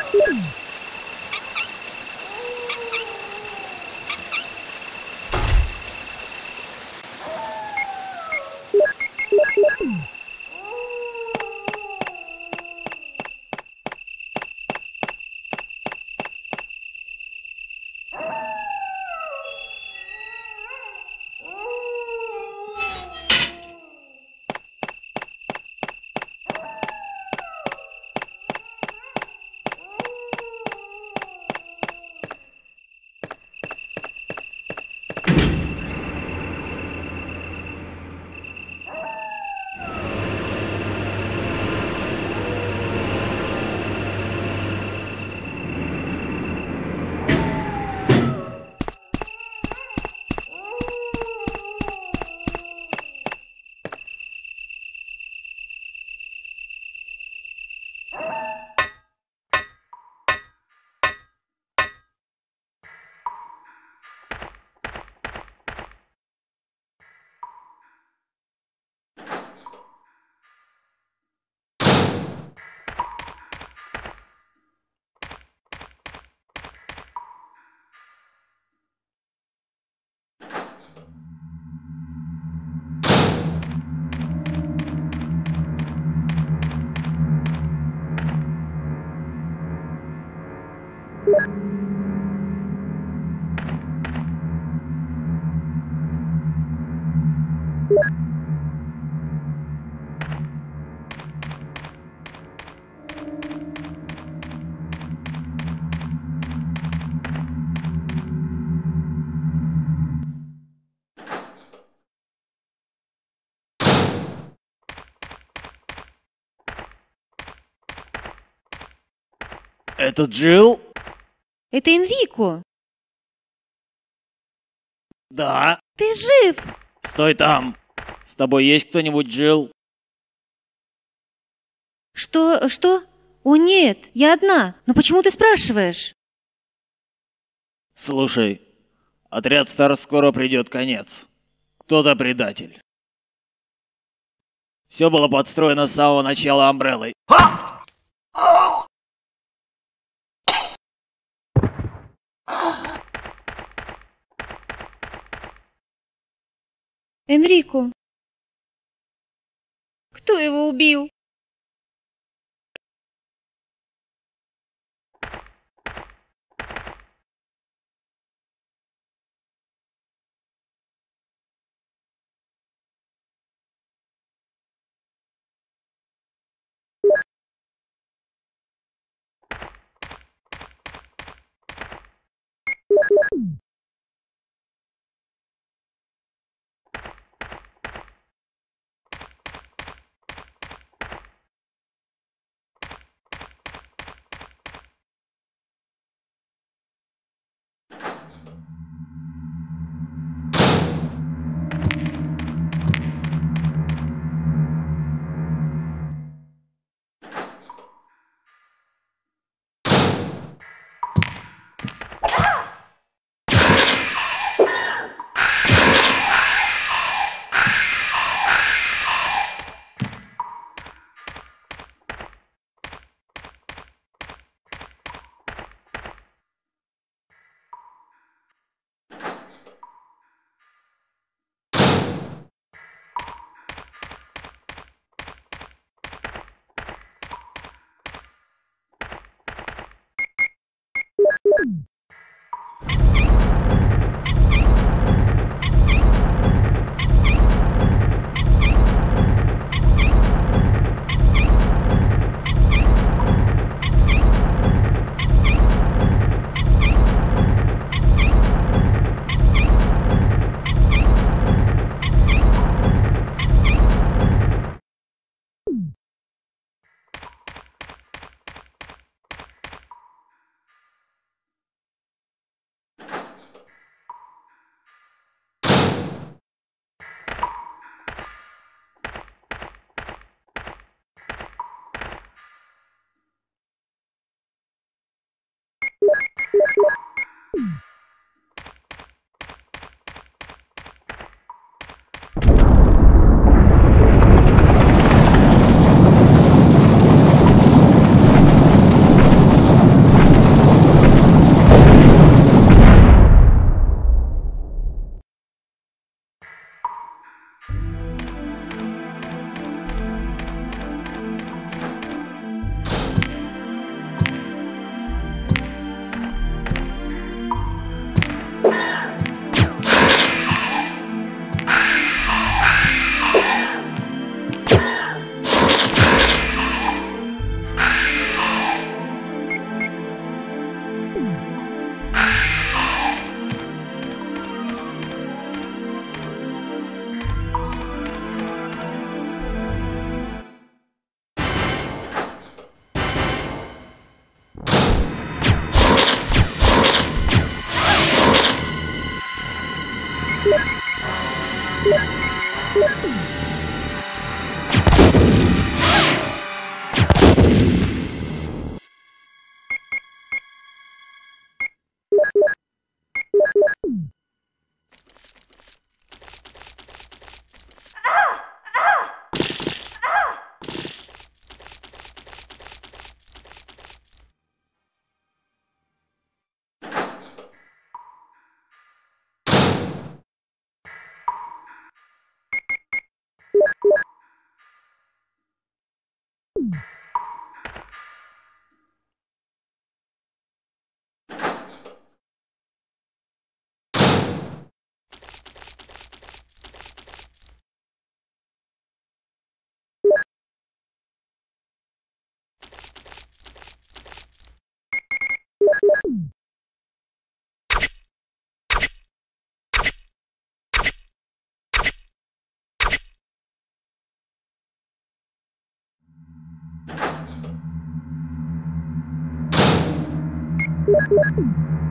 Yeah. Это Джилл? Это Энрико. Да. Ты жив? Стой там. С тобой есть кто-нибудь, Джилл? Что? Что? О нет, я одна. Но почему ты спрашиваешь? Слушай, отряд Стар скоро придет конец. Кто-то предатель. Все было подстроено с самого начала Амбреллой. Энрико. Кто его убил? hmm Ha ha.